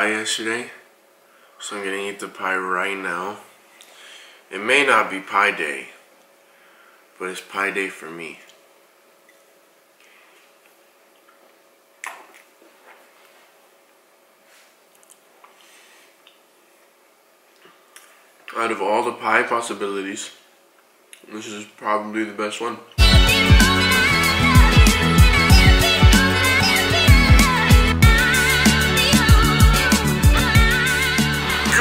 pie yesterday, so I'm gonna eat the pie right now. It may not be pie day, but it's pie day for me. Out of all the pie possibilities, this is probably the best one.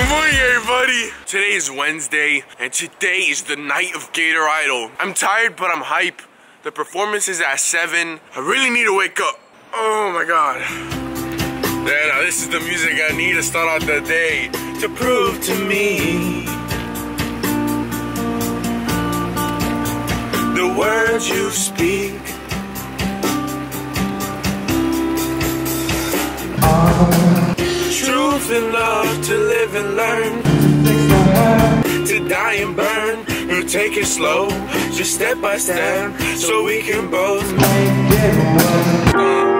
Morning, everybody. Today is Wednesday, and today is the night of Gator Idol. I'm tired, but I'm hype. The performance is at 7. I really need to wake up. Oh my god. Yeah, now this is the music I need to start out the day to prove to me the words you speak. Truth and love to live and learn. To die and burn, we'll take it slow, just step by step, so we can both Little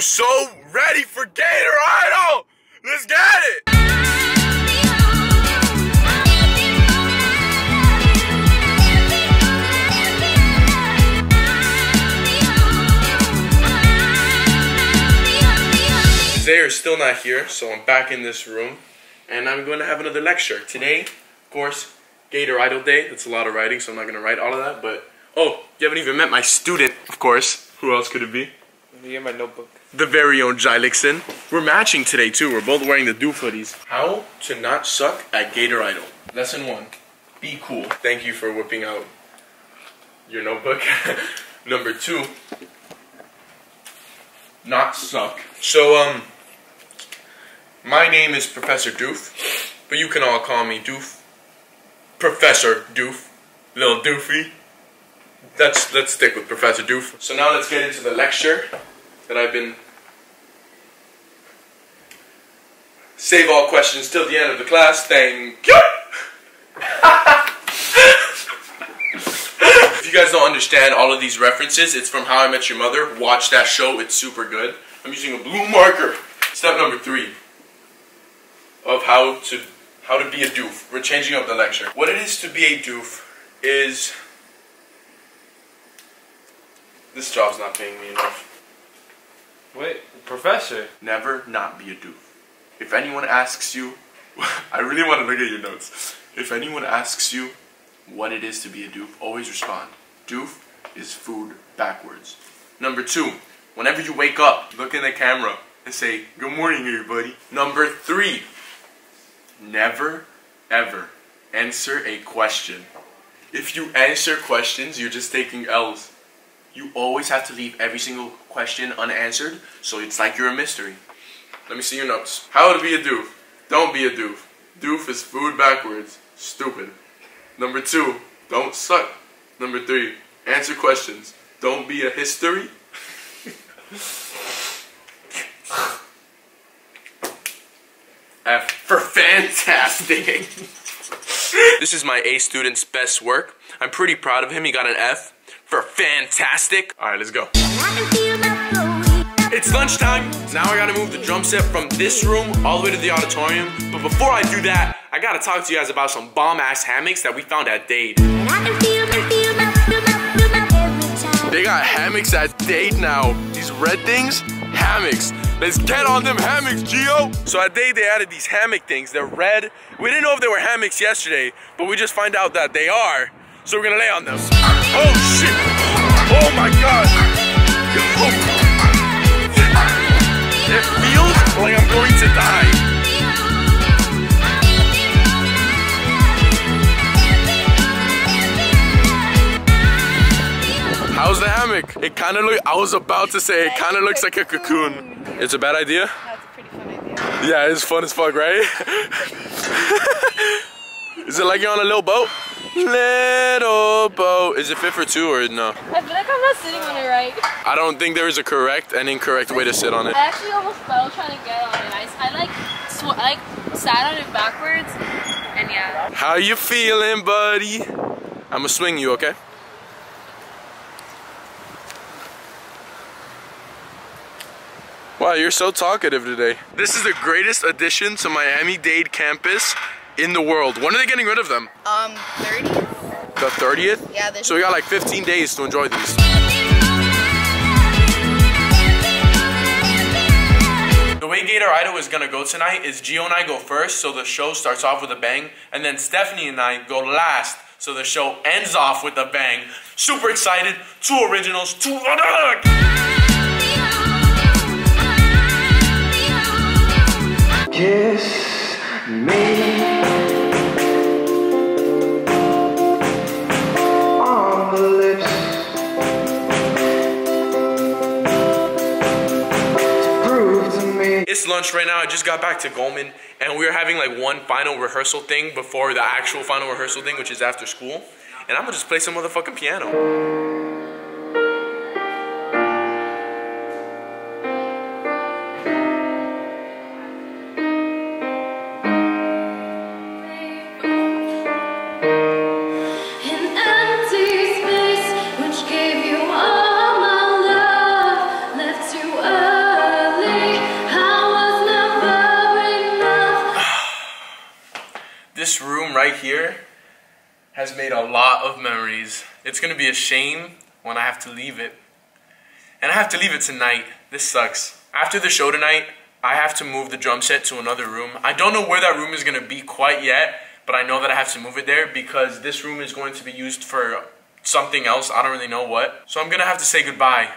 am so ready for Gator Idol! Let's get it! They are still not here, so I'm back in this room, and I'm going to have another lecture. Today, of course, Gator Idol Day. That's a lot of writing, so I'm not going to write all of that, but... Oh, you haven't even met my student, of course. Who else could it be? You get my notebook. The very own Jylixon. We're matching today too. We're both wearing the doof hoodies. How to not suck at Gator Idol. Lesson one: Be cool. Thank you for whipping out your notebook. Number two: Not suck. So um, my name is Professor Doof, but you can all call me Doof. Professor Doof, little Doofy. Let's let's stick with Professor Doof. So now let's get into the lecture that I've been save all questions till the end of the class. Thank you. if you guys don't understand all of these references, it's from How I Met Your Mother. Watch that show; it's super good. I'm using a blue marker. Step number three of how to how to be a doof. We're changing up the lecture. What it is to be a doof is this job's not paying me enough. Wait, professor. Never not be a doof. If anyone asks you, I really want to look at your notes. If anyone asks you what it is to be a doof, always respond. Doof is food backwards. Number two, whenever you wake up, look in the camera and say, Good morning, everybody. Number three, never, ever answer a question. If you answer questions, you're just taking L's. You always have to leave every single question unanswered, so it's like you're a mystery. Let me see your notes. How to be a doof. Don't be a doof. Doof is food backwards. Stupid. Number two, don't suck. Number three, answer questions. Don't be a history. F for fantastic. this is my A student's best work. I'm pretty proud of him. He got an F for fantastic. All right, let's go. It's lunchtime. Now I gotta move the drum set from this room all the way to the auditorium. But before I do that, I gotta talk to you guys about some bomb ass hammocks that we found at Dade. They got hammocks at Dade now. These red things, hammocks. Let's get on them hammocks, Geo. So at Dade, they added these hammock things. They're red. We didn't know if they were hammocks yesterday, but we just find out that they are. So we're gonna lay on them. Oh shit! Oh my god! It feels like I'm going to die. How's the hammock? It kind of look. I was about to say it kind of looks like a cocoon. It's a bad idea. That's a pretty fun idea. Yeah, it's fun as fuck, right? Is it like you're on a little boat? Little boat. Is it fit for two or no? I feel like I'm not sitting on it right. I don't think there is a correct and incorrect way to sit on it. I actually almost fell trying to get on it. I, I like sw- I like sat on it backwards, and yeah. How you feeling, buddy? I'ma swing you, okay? Wow, you're so talkative today. This is the greatest addition to Miami-Dade campus in the world. When are they getting rid of them? Um, 30? The 30th? Yeah, there's- So we got like 15 days to enjoy these. The way Gator Idol is gonna go tonight is Gio and I go first, so the show starts off with a bang, and then Stephanie and I go last, so the show ends off with a bang. Super excited, two originals, two. Kiss me lunch right now. I just got back to Goleman, and we are having like one final rehearsal thing before the actual final rehearsal thing, which is after school. And I'm gonna just play some motherfucking piano. Here has made a lot of memories. It's gonna be a shame when I have to leave it. And I have to leave it tonight. This sucks. After the show tonight, I have to move the drum set to another room. I don't know where that room is gonna be quite yet, but I know that I have to move it there because this room is going to be used for something else. I don't really know what. So I'm gonna have to say goodbye.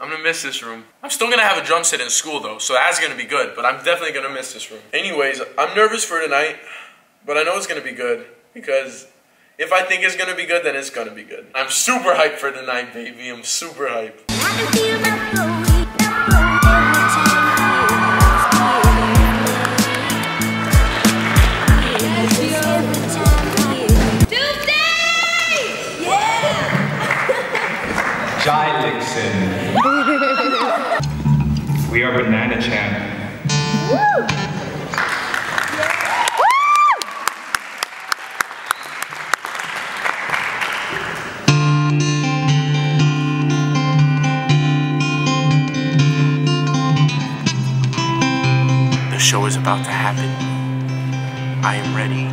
I'm gonna miss this room. I'm still gonna have a drum set in school though, so that's gonna be good, but I'm definitely gonna miss this room. Anyways, I'm nervous for tonight, but I know it's gonna be good because if I think it's gonna be good, then it's gonna be good. I'm super hyped for tonight, baby. I'm super hyped. Jai Lixin. we are Banana Chant. About to happen. I am ready.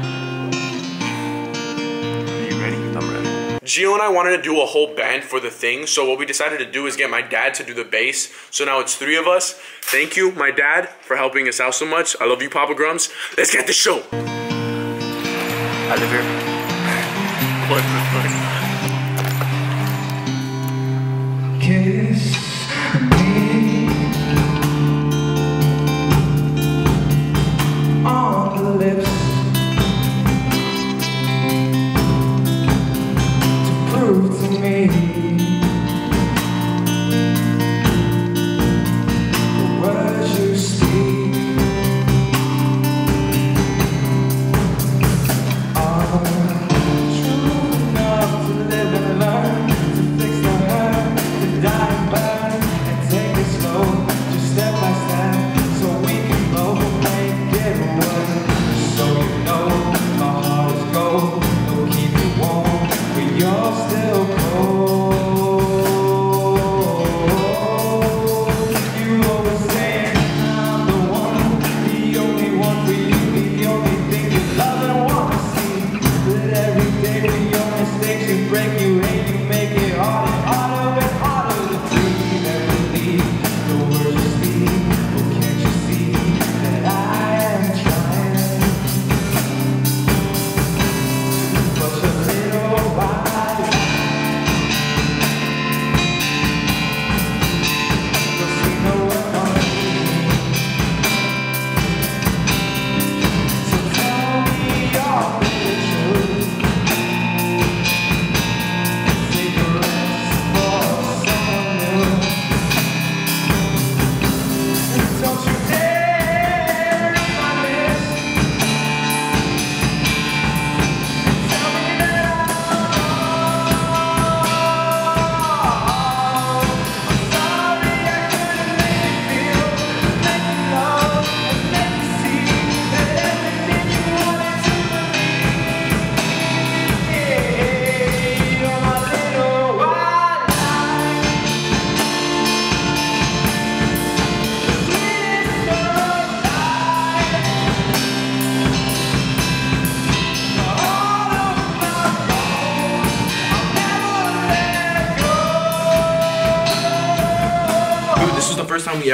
Are you ready? I'm ready. Gio and I wanted to do a whole band for the thing, so what we decided to do is get my dad to do the bass. So now it's three of us. Thank you, my dad, for helping us out so much. I love you, Papa Grums. Let's get the show. I live here.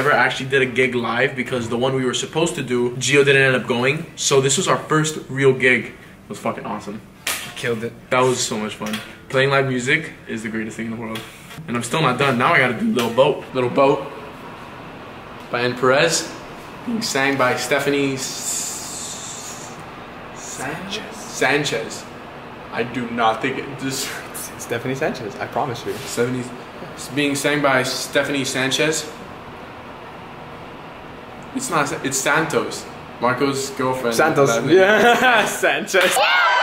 Ever actually did a gig live because the one we were supposed to do, Gio didn't end up going. So this was our first real gig. It was fucking awesome. Killed it. That was so much fun. Playing live music is the greatest thing in the world. And I'm still not done. Now I gotta do Little Boat. Little Boat by N. Perez. Being sang by Stephanie S- Sanchez. Sanchez. I do not think it this Stephanie Sanchez, I promise you. 70s. It's being sang by Stephanie Sanchez. It's not. It's Santos. Marco's girlfriend. Santos. That name. Yeah, Sanchez.